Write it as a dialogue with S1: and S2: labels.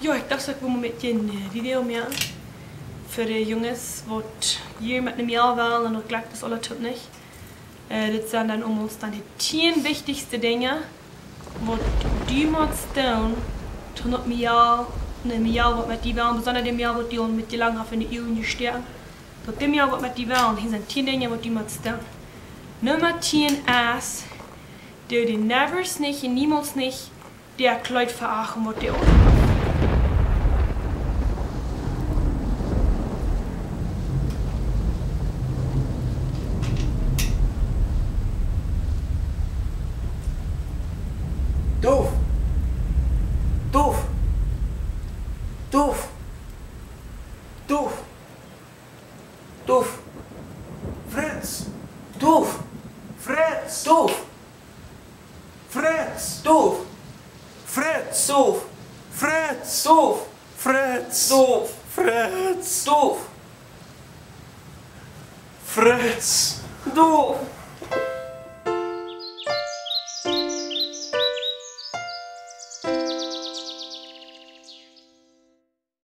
S1: ja, ik dacht dat ik wel met je een video meer voor de jongens wat hier met einem Jahr waren und klappt das alles tut nicht. Äh, das sind dann um uns dann die 10 wichtigste Dinge, was die musst tun, tun mit Jahr, einem Jahr, was mit die waren, besonders dem Jahr, was die mit die lang haben in die EU gestärkt. Tot dem Jahr, was mit die waren, hier sind 10 Dinge, die musst tun. Nummer 10 ist, der die nevers nicht, niemals nicht, der Kleid verachten, was die auch.
S2: Tuf. Tuf. Tuf. Tuf. Tuf. Fritz, Tuf. Fritz, Tuf. Fritz, Tuf. Fritz, Tuf. Fritz, Tuf. Fritz, Tuf. Fritz, Tuf. Friends. Tuf.